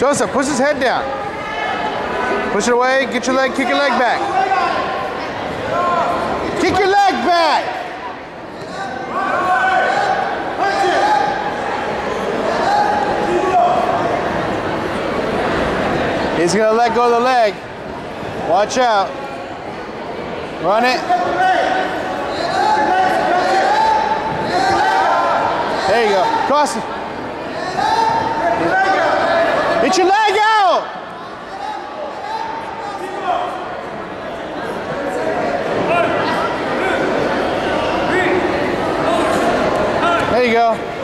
Joseph, push his head down. Push it away, get your leg, kick your leg back. Kick your leg back! He's gonna let go of the leg. Watch out. Run it. There you go. Cross it. There you go.